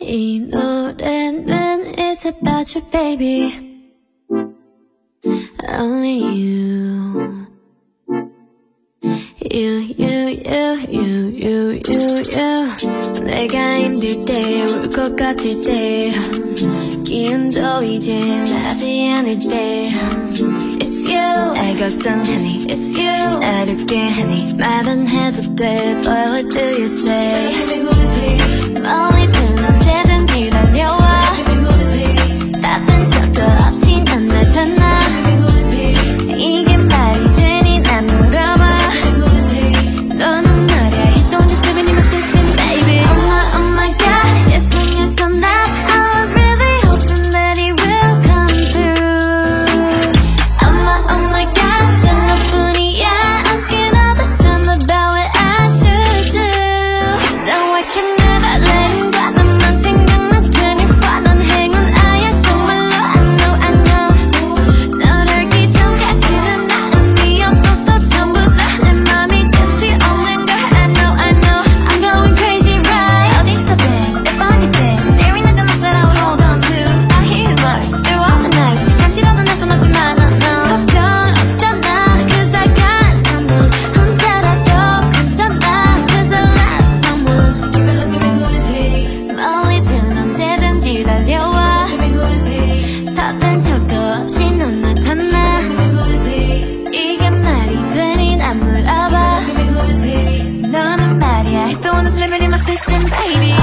이 노래는 It's about you baby Only you You, you, you, you, you, you 내가 힘들 때 울 것 같을 때 기운도 이제 나지 않을 때 it's you. 날 honey. it's you. 나를게 하니. 말 have 해도 돼. Boy what do you say? Baby who is he? Oh. He's the one that's living in my system, baby.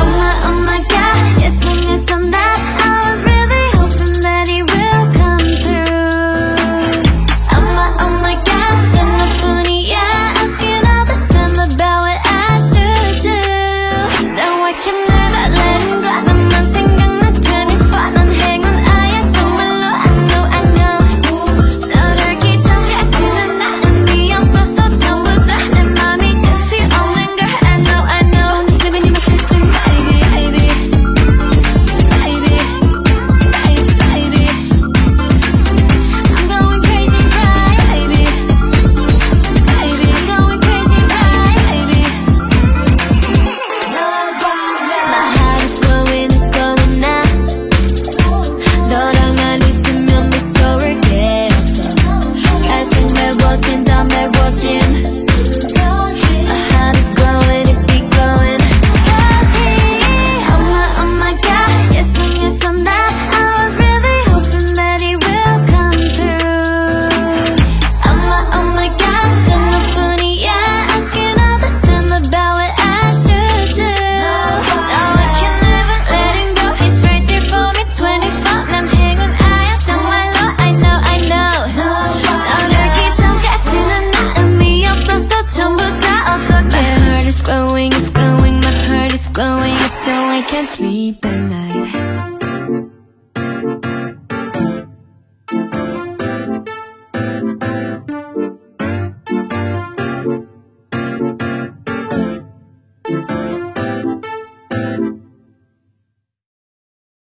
sleep at night.